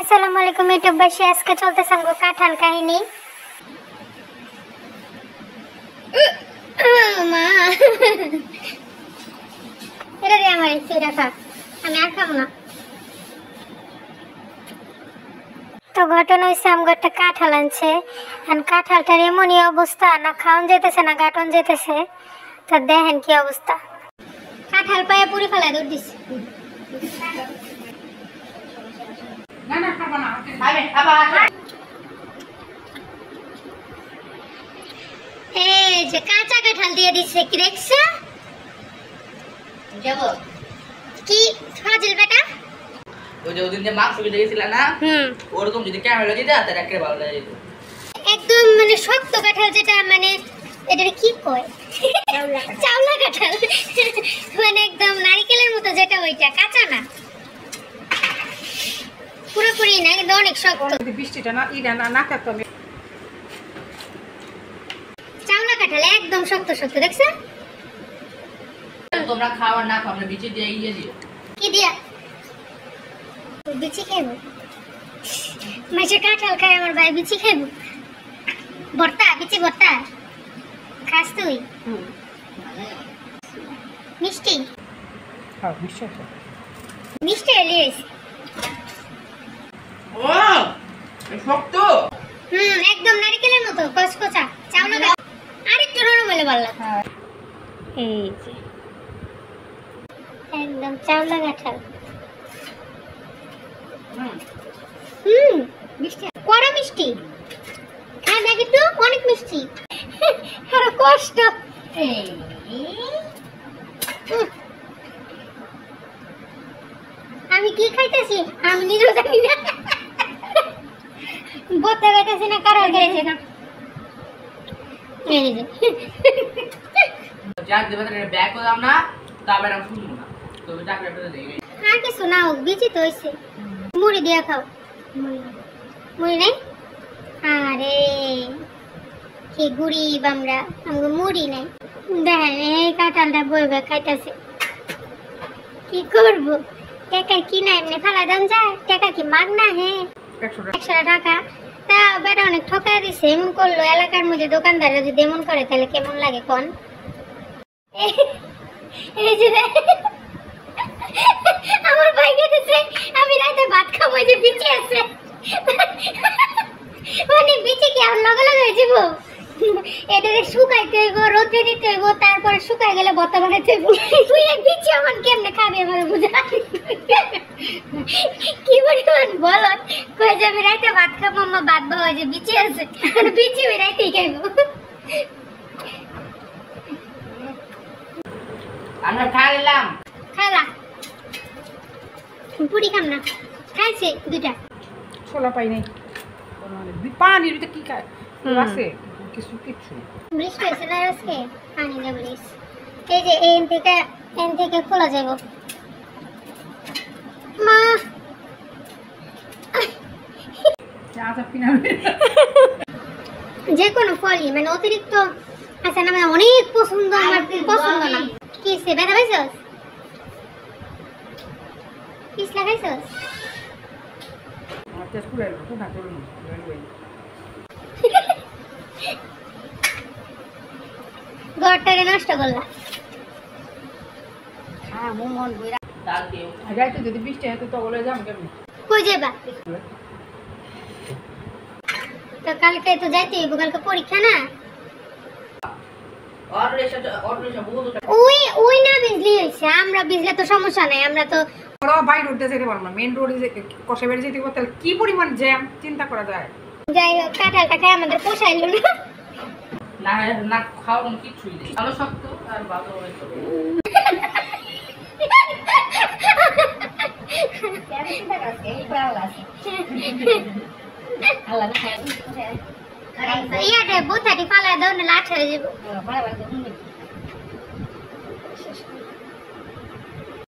আসসালামু আলাইকুম ইউটিউববাসী আজকে চলতেছে আমগো কাঁঠাল কাহিনী। এটা আমার রাখা আমি আর খাব না। তো ঘটনা হয়েছে আমগো একটা কাঁঠাল আনছে। আর কাঁঠালটার এমনই অবস্থা, না খাওয়ান যেতেছে না গাটন যেতেছে তো দেখেন কি অবস্থা। কাঁঠাল পায়ে পুরি ফেলায়, দৌড় দিচ্ছে না না খাব না খাবে আবার এই যে কাঁচা কাঁঠাল দিয়ে দিচ্ছে কি দেখছ? যাব। কি ফাজিল বেটা? ওই যে ওদিন যে মাংস খেতে গেছিল না হুম। ওরকম যদি ক্যামেরা দিতে তাহলে একেবারে ভালো লাগে। একদম মানে শক্ত কাঁঠাল যেটা মানে এটা কি কয়? চাওলা কাঁঠাল। মানে একদম নারকেলের মতো যেটা ওইটা কাঁচা না? পুরোপুরি না কিন্তু অনেক শক্ত বৃষ্টিটা না ইটা না না থাকতো আমি। চাওলা কাঁঠাল একদম শক্ত শক্ত দেখছ? তোমরা খাওয়া না খাও আমরা বিচে দিয়ে ইয়ে দিও কি দিয়া? বিচি খাইব মাসে কাঁঠাল খায় আমার ভাই বিচি খাইব ভর্তা বিচি ভর্তা। খাস তুই? মিষ্টি? হ্যাঁ বিশ্বাস মিষ্টি এলিয়েস শক্ত। হুম একদম নারকেলের মতো। আরেকটু নরম হলে ভালো লাগতো। এই যে। একদম কাঁঠাল হুম। মিষ্টি। কড়া মিষ্টি। দেখ একটু অনেক মিষ্টি। আর কষ্ট। আমি কি খাইতেছি? আমি নিজেও জানি না। বলতে খাইতেছি না কারও খাইছে না। এই যে। যাক দেবে তাহলে ব্যাগ করলাম না তারপরে আমি শুনব না। তো চাকরি একটা দেখে আর কিছু না হোক বিচি তো হয়েছে। মুড়ি দিয়া খাও। মুড়ি। নেই? আরে কি গরিব আমরা। আমাকে মুড়ি নাই। দেখেন এই কাঁঠালটা বইবে খাইতেছে। কি করব? টাকা কি না এমনি ফেলা দাম যায়। টাকা কি মাগ না হ্যাঁ একশো টাকা। তা বেটা অনেক দিছে। এমন করল, এলাকার মধ্যে দোকানদাররা যদি এমন করে, তাহলে কেমন লাগে কোন? এই যে। আমার ভাই আমি রাতে ভাত খাব যে বিচি আছে। মানে বিচি কি আর লগে লগে হয়ে যাব? এটাকে শুকাইতে হইব রোদে দিতে হইব, তারপরে শুকাই গেলে বর্তমানে তুই বিচি বুঝা কি পরিমাণ বলত কই যে আমি রাতে ভাত খাব আমার ভাত বাবা যে বিচি আছে। আর বিচি রাতেই খাইবো। আমরা খাইলাম। খালা। পুরি খাম না। খাইছে দুটা ছোলা পাই নাই। পানির ভিতরে কি খায়? আছে। কিছু কিছু বৃষ্টি হয়েছে না আজকে? পানি প্লিজ এই যে এন থেকে এন থেকে খোলা যাব মা আচ্ছা কিনা যে কোনো ফলই মানে অতিরিক্ত আচ্ছা না মানে অনেক পছন্দ আমার পছন্দ না। কি সে ব্যথা পাইছস? পিস লাগাইছস? নষ্ট করলা। হ্যাঁ মন বইরা যদি বৃষ্টি হয় তো বলে যাম কেমন? কই যাবা তো কালকে তো যাইতে হইব কালকে পরীক্ষা না? ওই ওই না বিজলি হয়েছে আমরা বিজলে তো সমস্যা নাই আমরা তো ওরা বাই রোডে যেতে পারব না মেন রোডে কষে বেড়ে যেতে পারব তাহলে কি পরিমাণ জ্যাম চিন্তা করা যায়। যাই হোক কাঁঠালটা খাই আমাদের পোষাইলো না। না না খাওয়ার কিছুই নেই। ভালো শক্ত আর ভালো হয়তো ইয়াতে বুথাটি ফালা দাও না লাঠ হয়ে যাব